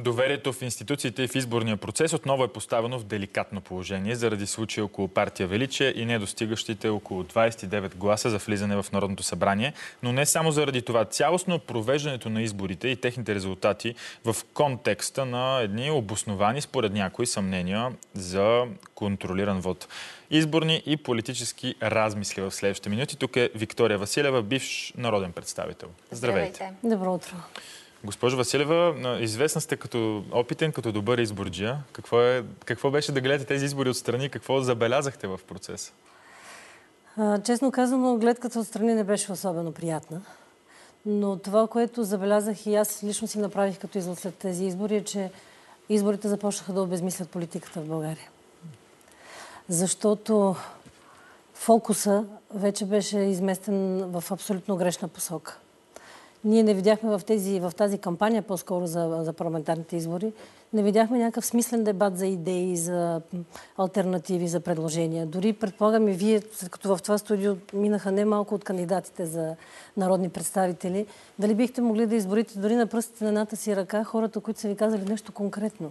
Доверието в институциите и в изборния процес отново е поставено в деликатно положение заради случая около партия Величие и недостигащите около 29 гласа за влизане в Народното събрание. Но не само заради това. Цялостно провеждането на изборите и техните резултати в контекста на едни обосновани според някои съмнения за контролиран вод. Изборни и политически размисли в следващите минути. Тук е Виктория Василева, бивш народен представител. Здравейте. Здравейте. Добро утро. Госпожо Василева, известна сте като опитен, като добър изборджия. Какво, е, какво беше да гледате тези избори отстрани? Какво забелязахте в процеса? честно казано, гледката отстрани не беше особено приятна. Но това, което забелязах и аз лично си направих като извод след тези избори, е, че изборите започнаха да обезмислят политиката в България. Защото фокуса вече беше изместен в абсолютно грешна посока. Ние не видяхме в, тези, в тази кампания, по-скоро за, за парламентарните избори, не видяхме някакъв смислен дебат за идеи, за альтернативи, за предложения. Дори предполагам и вие, след като в това студио минаха не малко от кандидатите за народни представители, дали бихте могли да изборите дори на пръстите на едната си ръка хората, които са ви казали нещо конкретно?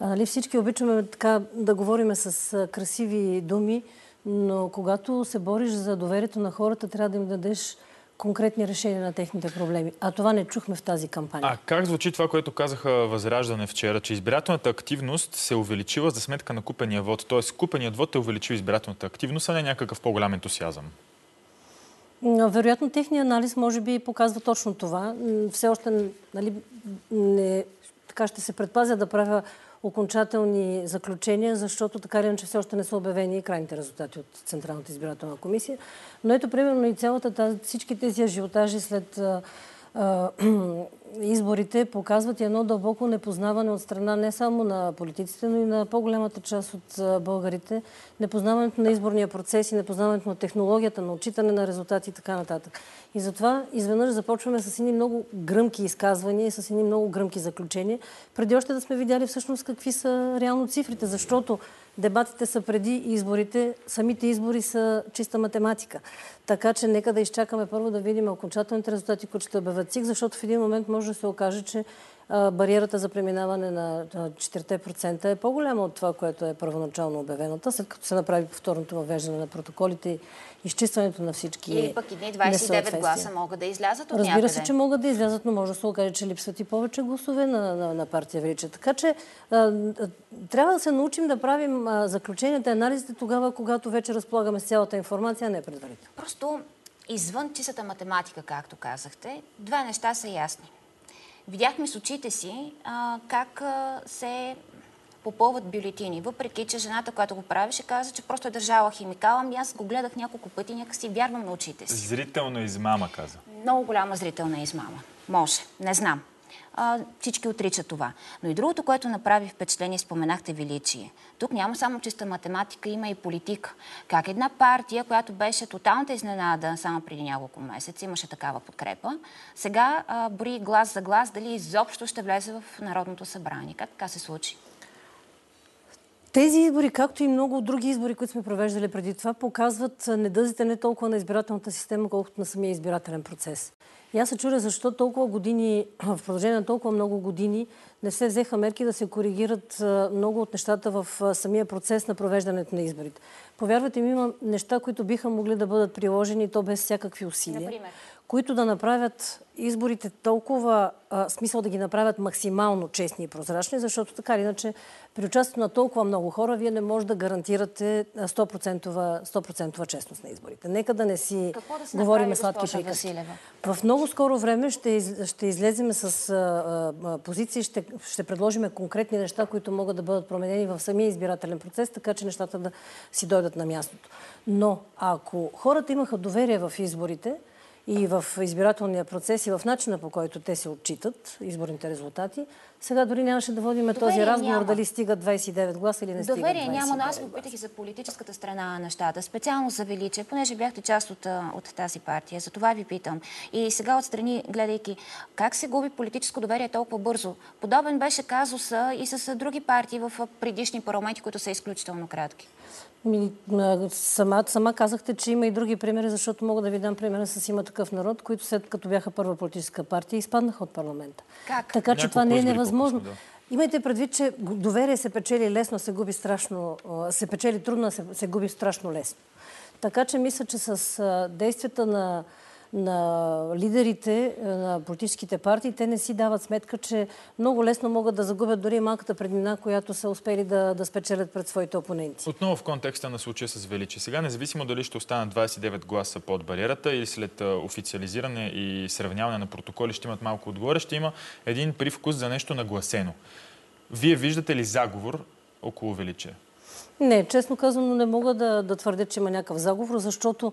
А, нали, всички обичаме така да говориме с красиви думи, но когато се бориш за доверието на хората, трябва да им дадеш конкретни решения на техните проблеми. А това не чухме в тази кампания. А как звучи това, което казаха Възраждане вчера, че избирателната активност се увеличила за сметка на купения вод? Тоест, купеният вод е увеличил избирателната активност, а не някакъв по-голям ентусиазъм? Вероятно, техният анализ може би показва точно това. Все още нали, не, така ще се предпазя да правя окончателни заключения, защото така или иначе все още не са обявени крайните резултати от Централната избирателна комисия. Но ето, примерно, и цялата тази, всички тези ажиотажи след изборите показват едно дълбоко непознаване от страна не само на политиците, но и на по-голямата част от българите. Непознаването на изборния процес и непознаването на технологията, на отчитане на резултати и така нататък. И затова изведнъж започваме с едни много гръмки изказвания и с едни много гръмки заключения, преди още да сме видяли всъщност какви са реално цифрите, защото дебатите са преди изборите, самите избори са чиста математика. Така че нека да изчакаме първо да видим окончателните резултати, които ще обявят ЦИК, защото в един момент може да се окаже, че бариерата за преминаване на 4% е по-голяма от това, което е първоначално обявеното, след като се направи повторното въвеждане на протоколите и изчистването на всички Или пък едни 29 гласа могат да излязат от Разбира някъде. се, че могат да излязат, но може да се окаже, че липсват и повече гласове на, на, на партия Велича. Така че а, трябва да се научим да правим а, заключенията и анализите тогава, когато вече разполагаме с цялата информация, а не предварително. Просто извън чистата математика, както казахте, две неща са ясни. Видяхме с очите си а, как а, се попълват бюлетини. Въпреки, че жената, която го правеше, каза, че просто е държала химикал. Ами аз го гледах няколко пъти, някак си вярвам на очите си. Зрителна измама, каза. Много голяма зрителна измама. Може. Не знам. А, всички отричат това. Но и другото, което направи впечатление, споменахте величие. Тук няма само чиста математика, има и политика. Как една партия, която беше тоталната изненада само преди няколко месеца, имаше такава подкрепа, сега а, бори глас за глас дали изобщо ще влезе в Народното събрание. Как така се случи? Тези избори, както и много други избори, които сме провеждали преди това, показват недъзите не толкова на избирателната система, колкото на самия избирателен процес. И аз се чудя защо толкова години, в продължение на толкова много години, не се взеха мерки да се коригират много от нещата в самия процес на провеждането на изборите. Повярвайте ми, има неща, които биха могли да бъдат приложени то без всякакви усилия. Например? Които да направят изборите толкова, а, смисъл да ги направят максимално честни и прозрачни, защото така или иначе при участието на толкова много хора вие не може да гарантирате 100%, 100% честност на изборите. Нека да не си да говорим сладки приказки. В много скоро време ще, из, ще излезем с а, а, позиции, ще, ще предложим конкретни неща, които могат да бъдат променени в самия избирателен процес, така че нещата да си дойдат на мястото. Но ако хората имаха доверие в изборите, и в избирателния процес и в начина по който те се отчитат, изборните резултати. Сега дори нямаше да водим този разговор няма. дали стигат 29 гласа или не стигат Доверие няма, но аз попитах и за политическата страна на нещата. Специално за Величие, понеже бяхте част от, от тази партия. За това ви питам. И сега отстрани, гледайки, как се губи политическо доверие толкова бързо? Подобен беше казуса и с други партии в предишни парламенти, които са изключително кратки. Сама, сама казахте, че има и други примери, защото мога да ви дам примера с има такъв народ, които след като бяха първа политическа партия, изпаднаха от парламента. Как? Така че Няколко това не е невъзможно. да. Имайте предвид, че доверие се печели лесно, се губи страшно, се печели трудно, се, се губи страшно лесно. Така че мисля, че с действията на, на лидерите а, на политическите партии, те не си дават сметка, че много лесно могат да загубят дори малката преднина, която са успели да, да спечелят пред своите опоненти. Отново в контекста на случая с Величи. Сега, независимо дали ще останат 29 гласа под бариерата или след а, официализиране и сравняване на протоколи ще имат малко отгоре, ще има един привкус за нещо нагласено. Вие виждате ли заговор около Величие? Не, честно казано не мога да, да твърдя, че има някакъв заговор, защото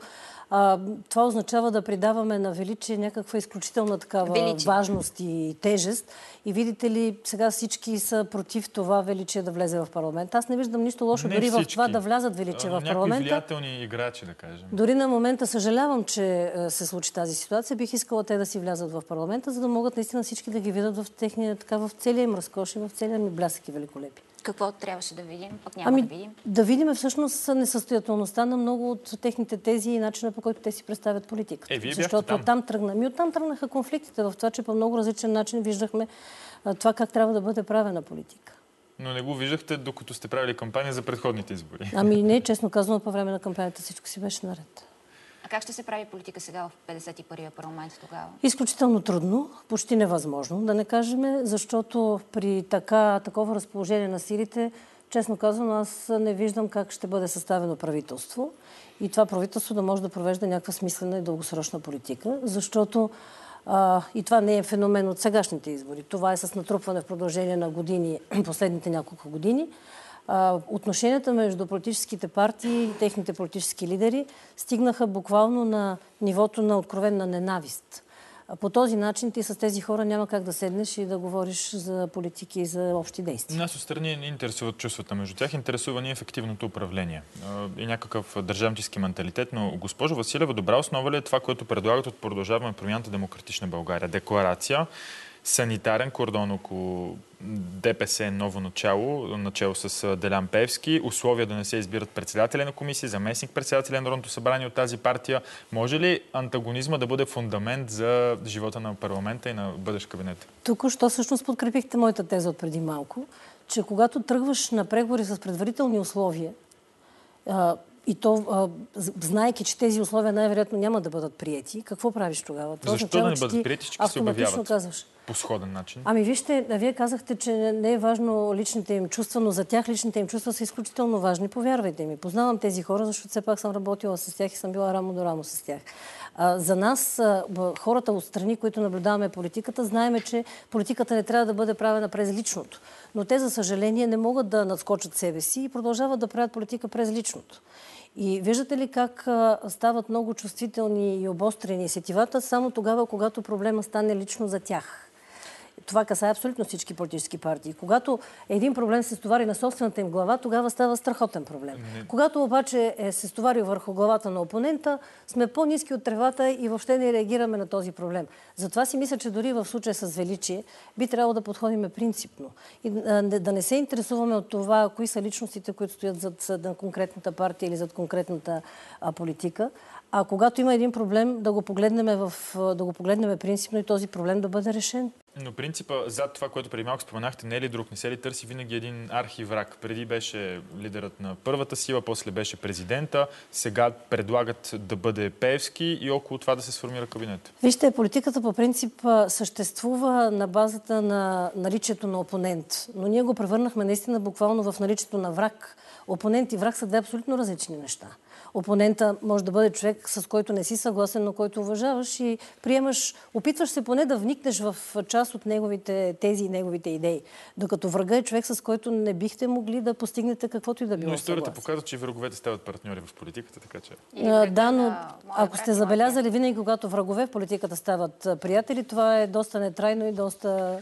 а, това означава да придаваме на величие някаква изключителна такава Величие. важност и тежест. И видите ли, сега всички са против това величие да влезе в парламент. Аз не виждам нищо лошо Не дори в всички. това да влязат величие А, в Някои парламента. влиятелни играчи, да кажем. Дори на момента съжалявам, че е, се случи тази ситуация. Бих искала те да си влязат в парламента, за да могат наистина всички да ги видят в, техния, така, в целия им разкош и в целия ми блясък и великолепие. Какво трябваше да видим? Пък няма Ами, да видим. да видим всъщност несъстоятелността на много от техните тези и начина по който те си представят политиката. Е, вие Защото там. оттам тръгна. Ми оттам тръгнаха конфликтите в това, че по много различен начин виждахме това как трябва да бъде правена политика. Но не го виждахте, докато сте правили кампания за предходните избори. Ами не, честно казано, по време на кампанията всичко си беше наред. Как ще се прави политика сега в 51-я парламент тогава? Изключително трудно, почти невъзможно, да не кажем, защото при така, такова разположение на силите, честно казано, аз не виждам как ще бъде съставено правителство и това правителство да може да провежда някаква смислена и дългосрочна политика, защото а, и това не е феномен от сегашните избори. Това е с натрупване в продължение на години, последните няколко години. Отношенията между политическите партии и техните политически лидери стигнаха буквално на нивото на откровенна ненавист. По този начин ти с тези хора няма как да седнеш и да говориш за политики и за общи действия. Нас отстрани не интересуват чувствата между тях, интересува ни ефективното управление и някакъв държавнически менталитет. Но, госпожо Василева, добра основа ли е това, което предлагат от Продължаваме промяната Демократична България? Декларация, санитарен кордон около ДПС ново начало, начало с Делян Певски, условия да не се избират председателя на комисия, заместник председателя на Народното събрание от тази партия. Може ли антагонизма да бъде фундамент за живота на парламента и на бъдещ кабинет? Току-що всъщност подкрепихте моята теза от преди малко, че когато тръгваш на преговори с предварителни условия, и то, а, знаеки, че тези условия най-вероятно няма да бъдат приети, какво правиш тогава? Това Защо означава, да не бъдат ти приети, че се автоматично обявяват? казваш. По сходен начин. Ами вижте, вие казахте, че не- е важно личните им чувства, но за тях личните им чувства са изключително важни. Повярвайте ми. Познавам тези хора, защото все пак съм работила с тях и съм била рамо до рамо с тях. За нас, хората от страни, които наблюдаваме политиката, знаеме, че политиката не трябва да бъде правена през личното. Но те, за съжаление, не могат да надскочат себе си и продължават да правят политика през личното. И виждате ли как стават много чувствителни и обострени сетивата само тогава, когато проблема стане лично за тях. Това касае абсолютно всички политически партии. Когато един проблем се стовари на собствената им глава, тогава става страхотен проблем. Когато обаче е се стовари върху главата на опонента, сме по-низки от тревата и въобще не реагираме на този проблем. Затова си мисля, че дори в случая с Величие би трябвало да подходиме принципно. И а, не- да не се интересуваме от това, кои са личностите, които стоят зад зад конкретната партия или зад конкретната а, политика. А когато има един проблем, да го погледнем в, да го погледнем принципно и този проблем да бъде решен. Но принципа зад това, което преди малко споменахте, не е ли друг? Не се ли търси винаги един архивраг? Преди беше лидерът на първата сила, после беше президента, сега предлагат да бъде Певски и около това да се сформира кабинет. Вижте, политиката по принцип съществува на базата на наличието на опонент. Но ние го превърнахме наистина буквално в наличието на враг. Опонент и враг са две абсолютно различни неща. Опонента може да бъде човек, с който не си съгласен, но който уважаваш и приемаш, опитваш се поне да вникнеш в част от неговите тези и неговите идеи. Докато врага е човек, с който не бихте могли да постигнете каквото и да било Но историята съгласие. показва, че враговете стават партньори в политиката, така че... А, Да, но ако сте забелязали, винаги когато врагове в политиката стават приятели, това е доста нетрайно и доста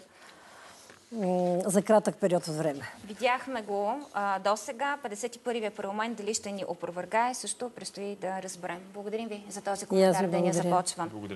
за кратък период от време. Видяхме го а, до сега. 51-я парламент дали ще ни опровергае, също предстои да разберем. Благодарим ви за този коментар. Деня започва.